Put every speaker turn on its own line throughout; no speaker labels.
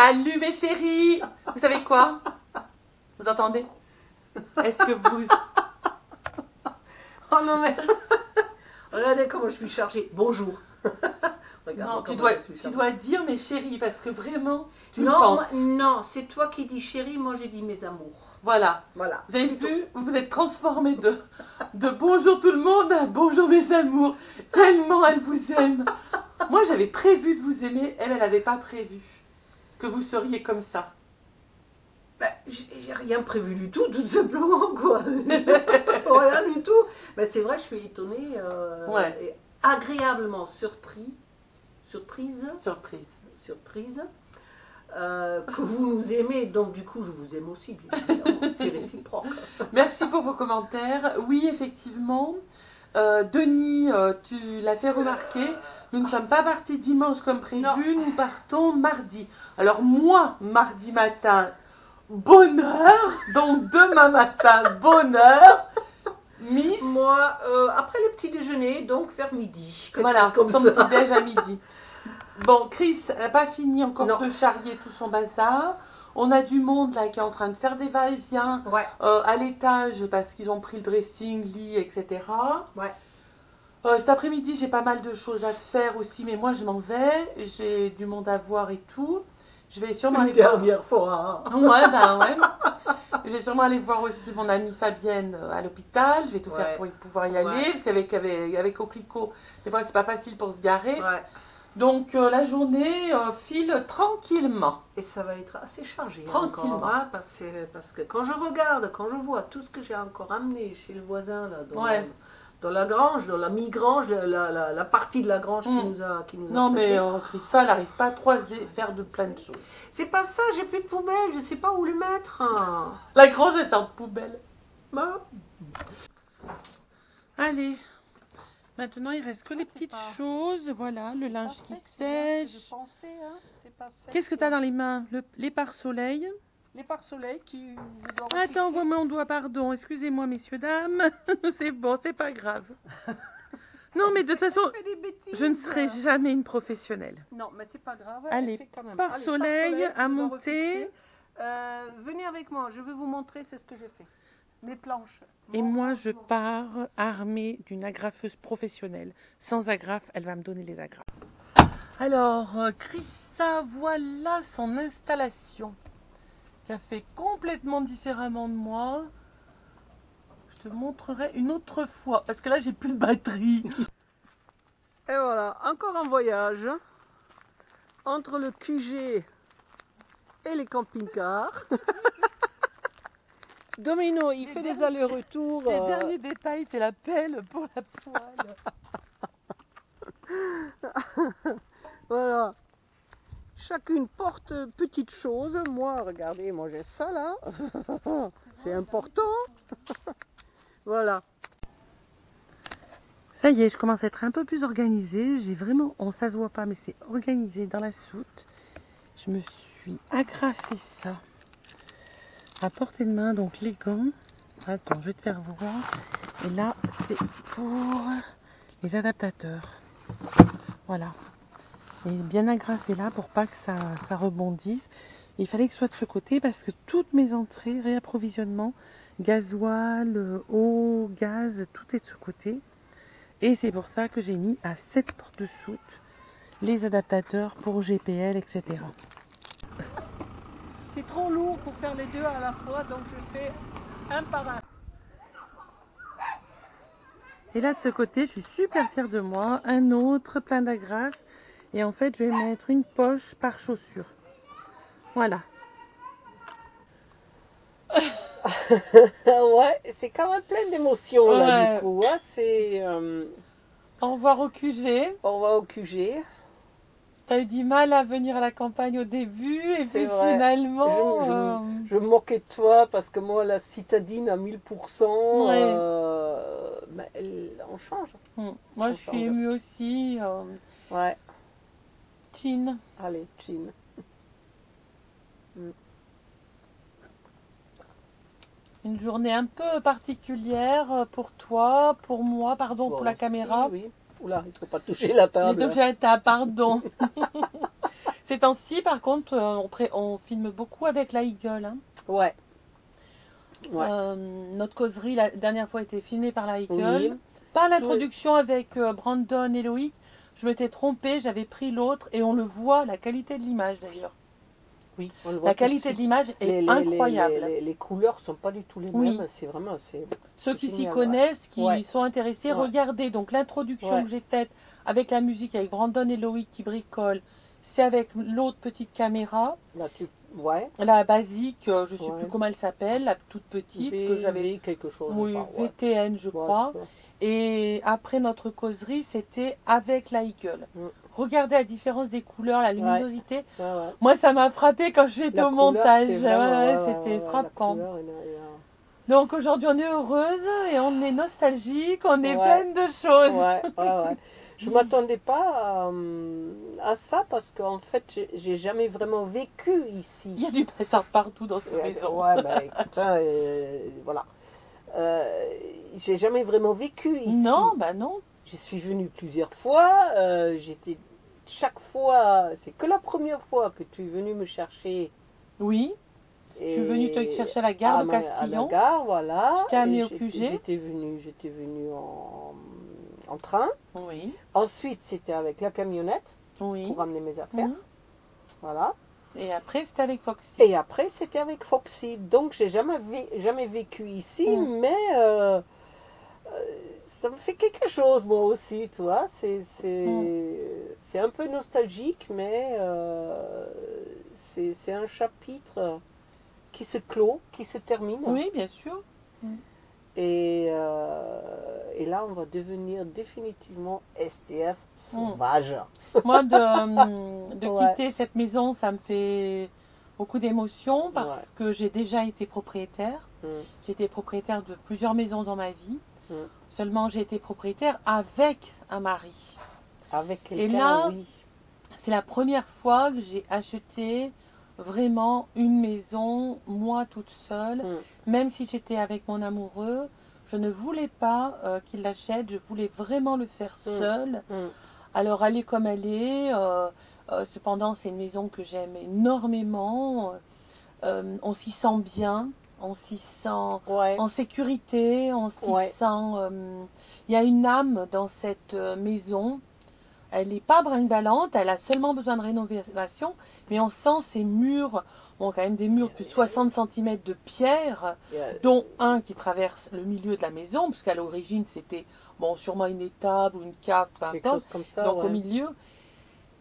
Salut mes chéris Vous savez quoi Vous entendez Est-ce que vous...
Oh non mais regardez comment je suis chargée. Bonjour.
Non, tu dois, tu dois dire mes chéris, parce que vraiment, tu
non,
penses.
moi- non, c'est toi qui dis chérie, moi j'ai dit mes amours.
Voilà.
Voilà.
Vous avez vu, vous vous êtes transformé de, de bonjour tout le monde à bonjour mes amours. Tellement elle vous aime. Moi j'avais prévu de vous aimer, elle, elle n'avait pas prévu que vous seriez comme ça.
Ben, j'ai rien prévu du tout, tout simplement quoi. rien du tout. Mais c'est vrai, je suis étonnée euh,
Ouais.
et agréablement surpris, surprise,
Surprise.
surprise. euh, que vous nous aimez, donc du coup je vous aime aussi, bien évidemment. c'est réciproque.
Merci pour vos commentaires. Oui, effectivement. Euh, Denis, tu l'as fait remarquer. Nous ne sommes pas partis dimanche comme prévu,
Non.
nous partons mardi. Alors moi, mardi matin, bonheur. Donc demain matin, bonheur. Miss,
Moi, euh, après le petit déjeuner, donc vers midi.
voilà,
comme
son petit déj à midi. Bon, Chris n'a pas fini encore
Non.
de charrier tout son bazar. On a du monde là qui est en train de faire des va-et-vient.
Ouais,
Euh, à l'étage parce qu'ils ont pris le dressing, lit, etc.
Ouais.
Euh, cet après-midi, j'ai pas mal de choses à faire aussi, mais moi je m'en vais. J'ai du monde à voir et tout. Je vais sûrement
une
aller voir.
dernière fois. hein.
Ouais, ben ouais. Je vais sûrement aller voir aussi mon amie Fabienne euh, à l'hôpital. Je vais tout
Ouais.
faire pour y pouvoir y aller,
Ouais.
parce qu'avec avec, avec Coquelicot, des fois c'est pas facile pour se garer.
Ouais.
Donc euh, la journée euh, file tranquillement.
Et ça va être assez chargé.
Tranquillement.
encore, hein, parce, que, parce que quand je regarde, quand je vois tout ce que j'ai encore amené chez le voisin, là, dans,
Ouais.
Dans la grange, dans la mi-grange, la, la, la- la partie de la grange qui
Mm.
nous a. Qui nous a
Non, mais euh, Chrissa, elle n'arrive pas à trois faire de plein de choses.
C'est pas ça, j'ai plus de poubelle, je sais pas où le mettre. hein.
La grange, elle sort de poubelle.
Bah,
Allez. Maintenant, il reste que les petites
pas-
choses. Voilà, le linge qui sèche.
hein.
Qu'est-ce que tu as dans les mains? Le- Les pare-soleil.
Les pare-soleil qui.
Attends, vois mon doigt, pardon. Excusez-moi, messieurs, dames. c'est bon, c'est pas grave. Non, mais de toute façon, je ne serai jamais une professionnelle.
Non, mais c'est pas grave.
Allez, par soleil,
soleil,
à monter.
Euh, venez avec moi, je vais vous montrer c'est ce que j'ai fait. Mes planches.
Et
Mon
moi, je pars armée d'une agrafeuse professionnelle. Sans agrafe, elle va me donner les agrafes. Alors, euh, Chrissa, voilà son installation. Fait complètement différemment de moi. Je te montrerai une autre fois. Parce que là, j'ai plus de batterie.
Et voilà, encore un voyage entre le QG et les camping-cars. Domino, il
Les
fait des allers-retours.
Les
euh,
derniers détails, c'est la pelle pour la poêle.
Voilà. Chacune porte petite chose. Moi, regardez, moi j'ai ça là. C'est important. voilà.
Ça y est, je commence à être un peu plus organisée. J'ai vraiment, on ça se pas, mais c'est organisé dans la soute. Je me suis agrafé ça à portée de main, donc les gants. Attends, je vais te faire voir. Et là, c'est pour les adaptateurs. Voilà. Et bien agrafé là pour pas que ça, ça rebondisse. Il fallait que ce soit de ce côté parce que toutes mes entrées, réapprovisionnement, gasoil, euh, eau, gaz, tout est de ce côté. Et c'est pour ça que j'ai mis à cette porte de soute les adaptateurs pour GPL, etc.
C'est trop lourd pour faire les deux à la fois, donc je fais un par un.
Et là de ce côté, je suis super fière de moi. Un autre plein d'agrafes. Et en fait, je vais mettre une poche par chaussure. Voilà.
ouais, c'est quand même plein d'émotions là
Ouais.
du coup. hein. C'est, euh,
Au revoir au QG.
on va au QG.
T'as eu du mal à venir à la campagne au début. Et puis
vrai.
finalement...
Je- je-
euh,
Je me moquais de toi parce que moi, la citadine à 1000%,
Ouais.
euh, mais elle- on change.
hmm, Moi,
On
je suis émue aussi. euh,
Ouais,
Chin.
allez, chin.
Une journée un peu particulière pour toi, pour moi, pardon, pour la
aussi,
caméra.
Oui. Oula, il faut pas toucher la
J'ai
table.
touché la table, pardon. Ces temps-ci, par contre, euh, on, pré- on filme beaucoup avec la Eagle. hein.
Ouais. Ouais.
Euh, notre causerie, la dernière fois, a été filmée par la Eagle.
Oui.
Pas l'introduction avec euh, Brandon et Loïc. Je m'étais trompée, j'avais pris l'autre et on le voit, la qualité de l'image d'ailleurs.
Oui, on le voit
La qualité
de
l'image est
Les-
incroyable.
Les, les- les couleurs sont pas du tout les
Oui.
mêmes. C'est vraiment. C'est
Ceux qui s'y connaissent, qui
Ouais.
sont intéressés,
Ouais.
regardez. Donc l'introduction
Ouais.
que j'ai faite avec la musique, avec Brandon et Loïc qui bricolent, c'est avec l'autre petite caméra,
Là, tu. Ouais.
la basique, euh, je ne sais plus comment elle s'appelle, la toute petite
V-
que j'avais.
Quelque chose.
Oui. VTN, je crois. Et après notre causerie, c'était avec la Eagle.
Mm.
Regardez la différence des couleurs, la luminosité.
Ouais, ouais.
Moi, ça m'a frappé quand j'étais au montage. c'était frappant.
couleur, elle a- elle a-
Donc aujourd'hui, on est heureuse et on est nostalgique, on est pleine de choses.
Je m'attendais pas à, euh, à ça parce qu'en fait, j'ai- jamais vraiment vécu ici.
Il y a du bazar partout dans cette maison.
ouais, bah, écoute, hein, euh, voilà. Euh, j'ai jamais vraiment vécu ici.
Non, bah non.
Je suis venue plusieurs fois. euh, J'étais chaque fois. C'est que la première fois que tu es venu me chercher.
Oui, je suis venue te chercher à la gare
à
de
ma- À
Castillon.
la gare, voilà.
Je t'ai amené
Et
au QG.
J'étais venue, j'étais venue en, en train.
Oui,
Ensuite, c'était avec la camionnette
oui.
pour ramener mes affaires.
Mhm.
Voilà.
Et après, c'était avec Foxy.
Et après, c'était avec Foxy. Donc, j'ai jamais, jamais vécu ici,
Mm.
mais euh, euh, ça me fait quelque chose, moi aussi, tu vois. C'est
Mm.
un peu nostalgique, mais euh, c'est c'est un chapitre qui se clôt, qui se termine.
Oui, bien sûr.
Et, euh, et là, on va devenir définitivement STF sauvage.
Moi, de, hum, de
Ouais.
quitter cette maison, ça me fait beaucoup d'émotions parce
Ouais.
que j'ai déjà été propriétaire.
Mm.
J'ai été propriétaire de plusieurs maisons dans ma vie.
Mm.
Seulement, j'ai été propriétaire avec un mari.
Avec
Et
quelqu'un,
là,
oui.
C'est la première fois que j'ai acheté vraiment une maison, moi toute seule.
Mm.
Même si j'étais avec mon amoureux, je ne voulais pas euh, qu'il l'achète. Je voulais vraiment le faire
Mm.
seule.
Mm.
Alors, elle est comme elle est. euh, euh, cependant, c'est une maison que j'aime énormément. On s'y sent bien. On s'y sent
Ouais.
en sécurité. On s'y
Ouais.
sent. Il y a une âme dans cette maison. Elle n'est pas brinque-ballante. Elle a seulement besoin de rénovation. Mais on sent ces murs. Bon, quand même des murs de plus de 60 cm de pierre dont un qui traverse le milieu de la maison, parce qu'à l'origine c'était bon sûrement une étable ou une cave, peu
quelque
importe,
chose comme ça.
donc au milieu.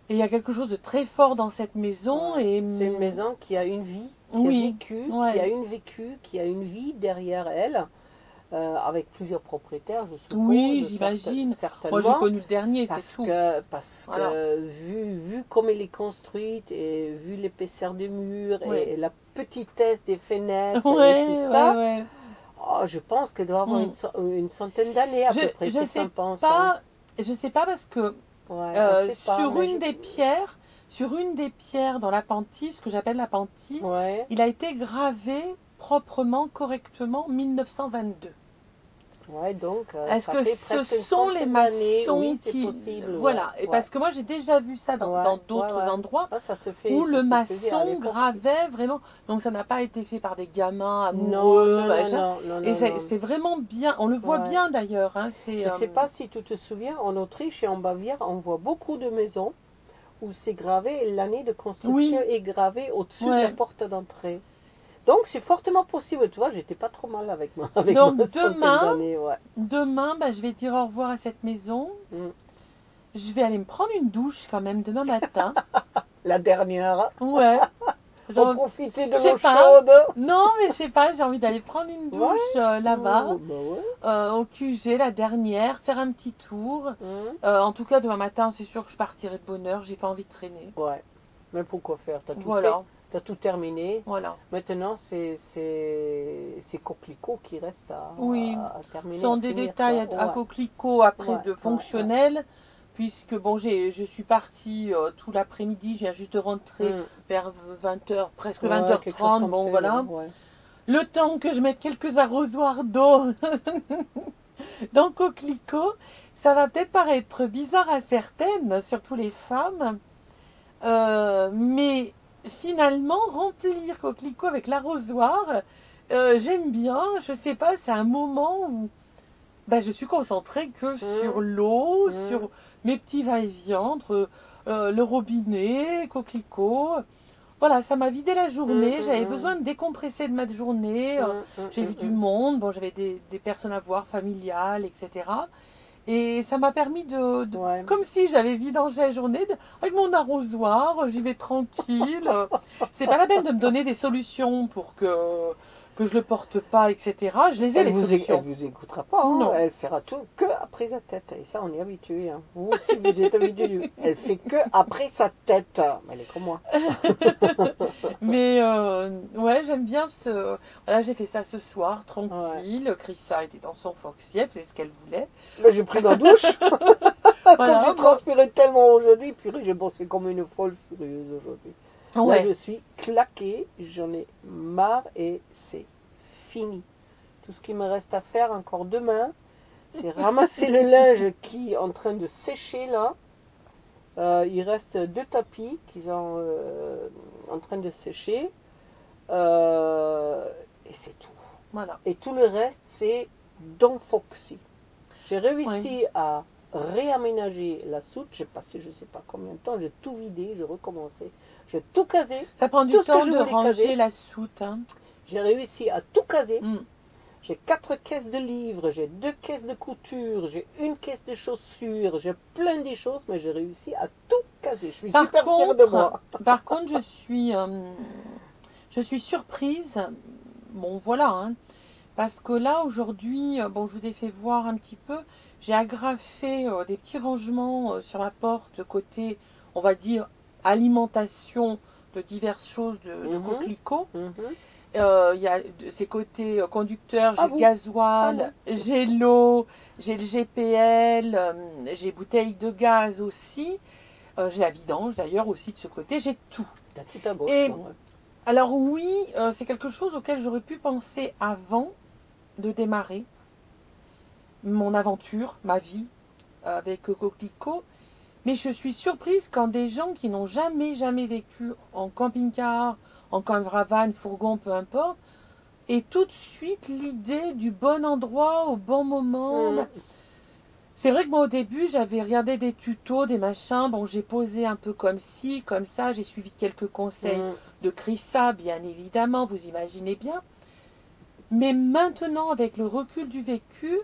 Et il y a quelque chose de très fort dans cette maison
Ouais.
et
C'est une maison qui a une vie, qui a
Oui,
vécu,
ouais.
qui a une vécu, qui a une vie derrière elle, euh, avec plusieurs propriétaires, je suppose.
Oui, j'imagine. Moi j'ai connu le dernier, c'est
parce
tout.
que, parce
Voilà.
que vu, vu comme elle est construite et vu l'épaisseur des murs
Ouais.
et la petitesse des fenêtres
Ouais,
et tout
ouais,
ça, oh, je pense qu'elle doit avoir
Mm.
une, cent- une centaine d'années à
Je-
peu près.
je
qu'est-ce
sais
pense, hein.
Pas, je sais pas parce que euh,
pas,
sur une
je-
des pierres, sur une des pierres dans la pentille, ce que j'appelle la pentille,
Ouais.
il a été gravé proprement, correctement 1922.
Ouais, donc. euh,
Est-ce que ce sont les maçons
Oui,
qui...
possible. ouais,
Voilà, et
ouais.
parce que moi j'ai déjà vu ça dans d'autres endroits
Ah, ça se fait.
où
ça
le maçon gravait vraiment. Donc ça n'a pas été fait par des gamins
Non,
amoureux.
non, non, non,
Et c'est vraiment bien, on le voit bien d'ailleurs. Hein,
Je ne
euh,
sais pas si tu te souviens, en Autriche et en Bavière, on voit beaucoup de maisons où c'est gravé, l'année de construction est gravée au-dessus de la porte d'entrée. Donc c'est fortement possible, tu vois, j'étais pas trop mal avec moi. Avec
Donc,
ma
demain-
ouais.
Demain, bah, je vais dire au revoir à cette maison.
Mm.
Je vais aller me prendre une douche quand même demain matin.
La dernière,
Ouais. Genre-
profiter de l'eau chaude.
Non, mais je sais pas, j'ai envie d'aller prendre une douche
Ouais.
euh, là-bas,
Oh, bah ouais.
euh, au QG, la dernière, faire un petit tour.
Hum.
Euh, en tout cas, demain matin, c'est sûr que je partirai de bonne heure. J'ai pas envie de traîner.
Ouais. Mais pourquoi faire? T'as tout
Voilà,
fait, t'as tout terminé.
voilà.
Maintenant, c'est c'est c'est Coquelicot qui reste à,
Oui.
à, à terminer.
Ce sont
à
des
finir,
détails
quoi.
à,
Ouais.
coquelicot après
Ouais,
de
ouais,
fonctionnel, puisque bon, j'ai, je suis partie euh, tout l'après-midi, je viens juste de rentrer
Hum.
vers 20h, presque
Ouais, quelque chose
20h30,
comme
bon voilà. Le temps que je mette quelques arrosoirs d'eau dans coquelicot, ça va peut-être paraître bizarre à certaines, surtout les femmes. Euh, mais finalement, remplir coquelicot avec l'arrosoir, euh, j'aime bien. Je sais pas, c'est un moment où bah, je suis concentrée que
Mmh.
sur l'eau,
Mmh.
sur mes petits va-et-vient entre euh, le robinet, coquelicot. Voilà, ça m'a vidé la journée.
Mmh,
J'avais besoin de décompresser de ma journée. Euh,
Mm, mm,
J'ai vu
mm,
du
mm.
monde, bon, j'avais des, des personnes à voir, familiales, etc. Et ça m'a permis de, de-
Ouais.
comme si j'avais vidangé la journée de- avec mon arrosoir, j'y vais tranquille. C'est pas la peine de me donner des solutions pour que, que je le porte pas, etc. Je les ai,
Elle
les
vous, é- elle vous écoutera pas, hein.
Non.
elle fera tout que après sa tête. Et ça, on est habitué. hein. Vous aussi, vous êtes habitué. Elle fait que après sa tête. Mais elle est comme moi.
Mais euh, ouais, j'aime bien ce. Voilà, j'ai fait ça ce soir, tranquille. Chrissa était dans son foxiep, c'est ce qu'elle voulait.
Mais j'ai pris ma douche.
Voilà.
Comme j'ai transpiré tellement aujourd'hui, purée, j'ai bossé comme une folle furieuse aujourd'hui. Là,
Ouais.
je suis claquée, j'en ai marre et c'est fini. Tout ce qui me reste à faire encore demain, c'est ramasser le linge qui est en train de sécher là. Euh, il reste deux tapis qui sont euh, en train de sécher. Euh, et c'est tout.
Voilà.
Et tout le reste, c'est dans Foxy. J'ai réussi à réaménager la soute. J'ai passé je sais pas combien de temps. J'ai tout vidé, j'ai recommencé. J'ai tout casé.
Ça prend du
Tout
temps de ranger
caser.
la soute. hein.
J'ai réussi à tout caser.
Mm.
J'ai quatre caisses de livres, j'ai deux caisses de couture, j'ai une caisse de chaussures, j'ai plein de choses, mais j'ai réussi à tout caser. Je suis
Par
super fière de moi.
Par contre, je suis, euh, je suis surprise. Bon, voilà. hein, parce que là, aujourd'hui, euh, bon, je vous ai fait voir un petit peu. J'ai agrafé euh, des petits rangements euh, sur ma porte côté, on va dire, alimentation de diverses choses de, de
Mhm.
coquelicots.
Mhm.
Euh, Il y a de ces côtés euh, conducteurs, j'ai
Ah
le
bon?
gasoil, j'ai l'eau, j'ai le GPL, euh, j'ai bouteille de gaz aussi. Euh, j'ai la vidange d'ailleurs aussi de ce côté, j'ai tout.
T'as tout à gauche.
Et-
toi, ouais.
Alors oui, c'est quelque chose auquel j'aurais pu penser avant de démarrer mon aventure, ma vie avec Coquelicot. Mais je suis surprise quand des gens qui n'ont jamais, jamais vécu en camping-car, en caravane, fourgon, peu importe, aient tout de suite l'idée du bon endroit, au bon moment.
Mhm.
C'est vrai que moi au début j'avais regardé des tutos, des machins, bon j'ai posé un peu comme ci, comme ça, j'ai suivi quelques conseils
Mhm.
de Chrissa, bien évidemment, vous imaginez bien. Mais maintenant, avec le recul du vécu,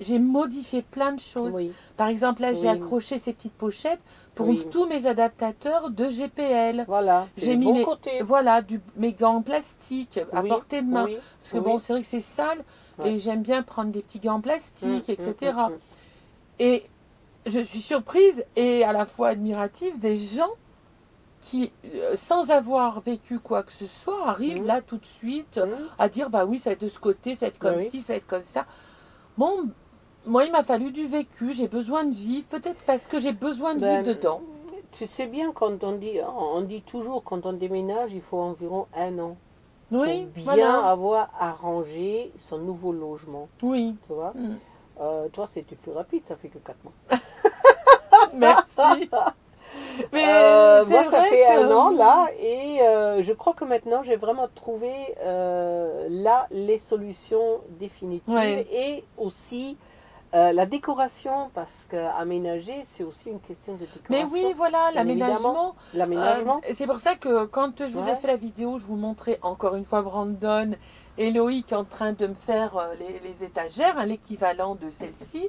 j'ai modifié plein de choses.
Oui.
Par exemple, là, j'ai accroché ces petites pochettes pour
Oui.
tous mes adaptateurs de GPL.
Voilà. c'est
J'ai mis
bon
les-
côté.
Voilà, du, mes gants en plastique à portée de main. Parce que bon, c'est vrai que c'est sale
Ouais.
et j'aime bien prendre des petits gants en plastique,
Mhm,
etc.
mhm, mhm.
Et je suis surprise et à la fois admirative des gens qui, euh, sans avoir vécu quoi que ce soit, arrivent là tout de suite à dire bah oui, ça va être de ce côté, ça va être comme ci, ça va être comme ça. Bon, moi, il m'a fallu du vécu, j'ai besoin de vivre, peut-être parce que j'ai besoin de
Ben,
vivre dedans.
Tu sais bien, quand on dit, on dit toujours, quand on déménage, il faut environ un an
Oui,
pour bien
voilà.
avoir arrangé son nouveau logement.
Oui,
Tu vois
Mm.
Euh, Toi, c'était plus rapide, ça fait que 4 mois.
merci. Mais
Euh, moi, ça fait
que-
un an là, et euh, je crois que maintenant, j'ai vraiment trouvé euh, là les solutions définitives
Ouais.
et aussi euh, la décoration, parce qu'aménager, c'est aussi une question de
Mais
décoration.
oui, voilà, l'aménagement.
L'aménagement.
Euh, c'est pour ça que quand je vous ai fait la vidéo, je vous montrais encore une fois Brandon et Loïc en train de me faire euh, les, les étagères, hein, l'équivalent de celle-ci.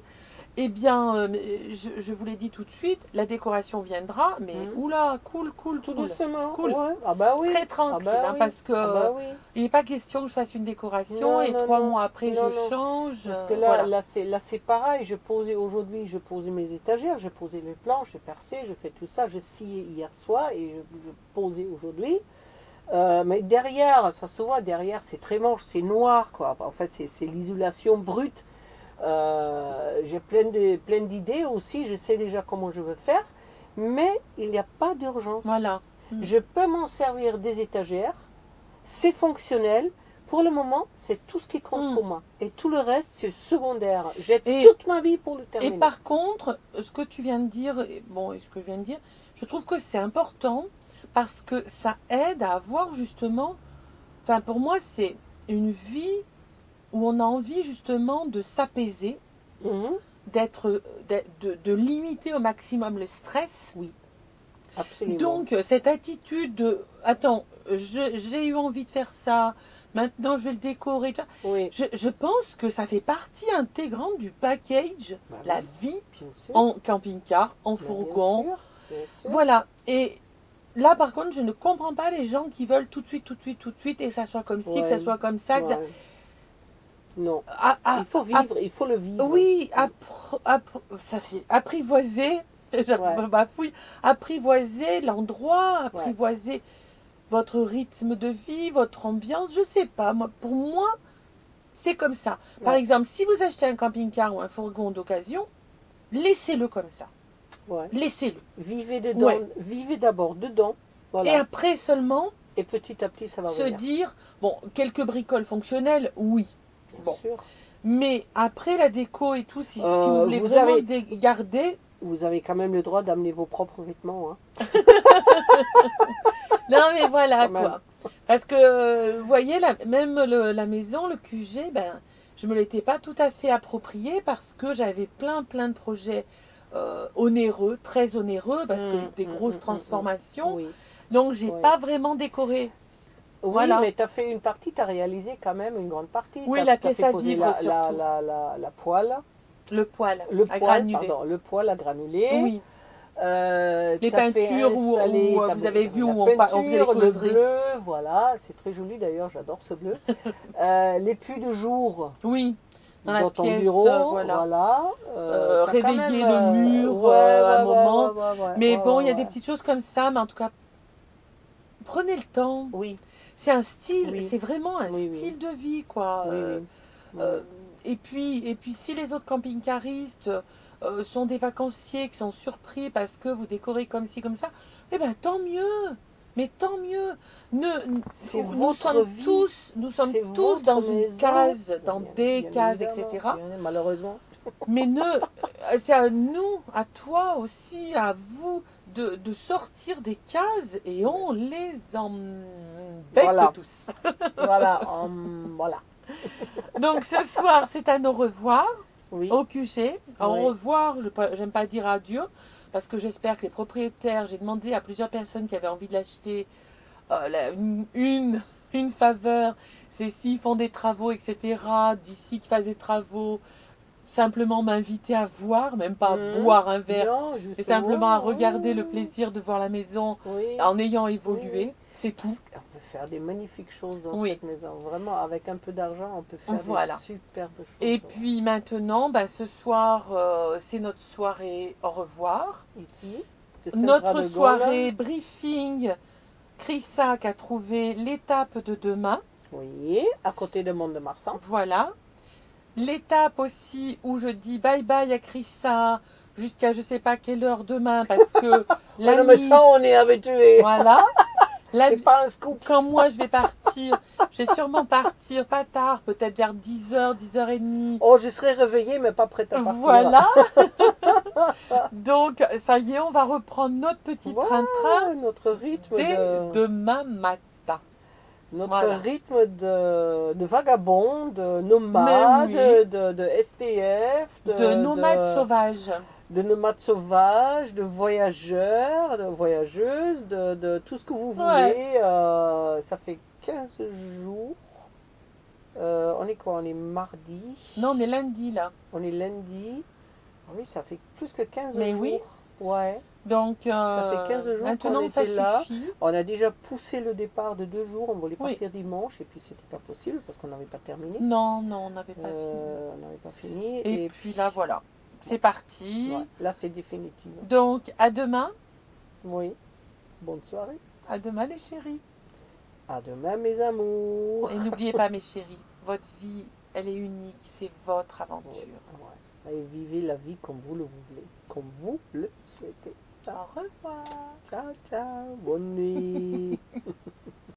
Eh bien, euh, je, je vous l'ai dit tout de suite, la décoration viendra, mais
Mhm.
oula, cool, cool,
Tout
cool.
doucement.
Cool.
ouais. Ah bah oui.
Très tranquille,
Ah bah
hein,
oui.
parce que
Ah bah oui.
il n'est pas question que je fasse une décoration
Non,
et
non,
trois
non.
mois après je change.
Parce
euh,
que là,
voilà.
là c'est là c'est pareil. Je posais aujourd'hui, je posais mes étagères, j'ai posé mes planches, j'ai percé, j'ai fait tout ça, j'ai scié hier soir et je, je posais aujourd'hui. Euh, mais derrière, ça se voit, derrière c'est très moche, c'est noir quoi. En fait, c'est l'isolation brute. Euh, j'ai plein de plein d'idées aussi. Je sais déjà comment je veux faire, mais il n'y a pas d'urgence.
Voilà.
Je peux m'en servir des étagères. C'est fonctionnel. pour le moment, c'est tout ce qui compte
Mm.
pour moi. Et tout le reste, c'est secondaire. J'ai
Et-
toute ma vie pour le
Et
terminer.
par contre, ce que tu viens de dire, et bon, et ce que je viens de dire, je trouve que c'est important parce que ça aide à avoir justement, enfin pour moi c'est une vie où on a envie justement de s'apaiser,
Mhm,
d'être, de, de limiter au maximum le stress.
absolument.
Donc cette attitude de, attends, j'ai eu envie de faire ça, maintenant je vais le décorer,
oui,
je, je pense que ça fait partie intégrante du package,
Bah oui.
la vie en camping-car, en
bien
fourgon.
sûr, bien sûr.
Voilà. Et là, par contre, je ne comprends pas les gens qui veulent tout de suite, tout de suite, tout de suite, et que ça soit comme ci, que ça soit comme ça. que ça-
Ouais. Non,
Ah, ah,
il faut vivre, il faut le vivre.
oui, appro- appro- ça fait apprivoiser,
Ouais.
bafouille, apprivoiser l'endroit, apprivoiser votre rythme de vie, votre ambiance, je sais pas. Moi, pour moi, c'est comme ça. Par exemple, si vous achetez un camping-car ou un fourgon d'occasion, laissez-le comme ça. Laissez-le.
Vivez dedans, vivez d'abord dedans. Voilà.
Et
Et,
après seulement,
petit à petit, ça va
se
venir.
dire, bon, quelques bricoles fonctionnelles, oui.
Bien
bon.
sûr.
Mais après la déco et tout, si, si
Euh,
vous voulez
vous
vraiment
avez-
dé- garder,
Vous avez quand même le droit d'amener vos propres vêtements. Hein.
non mais voilà
Quand même.
quoi. Parce que, vous voyez, la- même le- la maison, le QG, ben, je me l'étais pas tout à fait approprié parce que j'avais plein plein de projets euh, onéreux, très onéreux, parce que
Mm,
des
mm,
grosses
mm, mm,
transformations.
Oui.
Donc j'ai
Ouais.
pas vraiment décoré.
Oui,
Voilà.
mais tu as fait une partie, tu as réalisé quand même une grande partie.
Oui, la pièce à vivre,
la,
surtout.
la, la, poêle,
Le poêle,
le
à
poêle,
granulé.
pardon, le poêle à granulé.
Oui,
Euh,
Les peintures où- où, vous avez vu on pa- on faisait les
peinture, le bleu, voilà, c'est très joli d'ailleurs, j'adore ce bleu. Euh, les puits de jour
oui. Dans la
ton
pièce,
bureau,
euh, voilà.
voilà.
Euh, réveiller
même,
le mur,
ouais,
à un
ouais,
moment.
ouais,
Mais bon, il y a des petites choses comme ça, mais en tout cas, prenez le temps.
Oui,
C'est un style,
Oui.
c'est vraiment un
Oui, oui.
style de vie, quoi. Euh, euh, et puis, et puis, si les autres camping-caristes euh, sont des vacanciers qui sont surpris parce que vous décorez comme ci, comme ça, eh ben tant mieux. Mais tant mieux. Ne,
C'est
nous sommes
vie.
tous, nous sommes tous dans une case, dans
Bien-
des
bien
cases, etc.
malheureusement.
Mais ne, c'est à nous, à toi aussi, à vous, de, de sortir des cases et on les embête
Voilà.
tous.
voilà, voilà.
Donc ce soir, c'est à nos revoir
Oui,
au QG. Au
Oui.
revoir, j'aime pas dire adieu, parce que j'espère que les propriétaires, j'ai demandé à plusieurs personnes qui avaient envie de l'acheter euh, une, une faveur, c'est s'ils font des travaux, etc., d'ici qu'ils fassent des travaux, simplement m'inviter à voir, même pas à
Mhm.
boire un verre, mais
justement,
simplement à regarder le plaisir de voir la maison
Oui.
en ayant évolué, c'est tout.
Qu'on peut faire des magnifiques choses dans
Oui.
cette maison. Vraiment, avec un peu d'argent, on peut faire
Voilà.
des superbes choses.
Et puis maintenant, ben, ce soir, euh, c'est notre soirée au revoir.
ici,
Notre soirée briefing, Chrissac a trouvé l'étape de demain.
Oui, à côté de Mont-de-Marsan.
Voilà. L'étape aussi où je dis bye bye à Chrissa jusqu'à je sais pas quelle heure demain parce que la
non, mais
Miss-
ça, on est habitué.
voilà. La-
C'est pas un scoop.
quand moi je vais partir, je vais sûrement partir pas tard, peut-être vers 10h, 10h30.
Oh, je serai réveillée, mais pas prête à partir.
Voilà. Donc ça y est, on va reprendre notre petit train-train
notre rythme
dès
de,
demain matin.
Notre
voilà.
rythme de, de vagabond, de nomade,
Mais oui.
de, de STF, de,
De nomades
de-
sauvages.
de nomades sauvages, de voyageurs, de voyageuses, de, tout ce que vous voulez. Euh, ça fait 15 jours. Euh, on est quoi On est mardi?
Non, on est lundi là.
On est lundi. Ah oui, ça fait plus que 15
Mais
jours.
oui.
Ouais.
Donc
Ça fait 15 jours
maintenant
qu'on était là.
suffit.
On a déjà poussé le départ de deux jours. On voulait
Oui.
partir dimanche et puis c'était pas possible parce qu'on n'avait pas terminé.
Non, non, on n'avait pas
Euh, on n'avait pas fini.
fini. Et, puis là, voilà. C'est parti.
ouais, là, c'est définitif.
Donc, à demain.
Oui. Bonne soirée.
À demain, les chéris.
À demain, mes amours.
Et n'oubliez pas, mes chéris, votre vie, elle est unique. C'est votre aventure.
Ouais. Et vivez la vie comme vous le voulez, comme vous le souhaitez.
Au revoir.
Ciao, ciao. Bonne nuit.